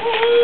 Oh,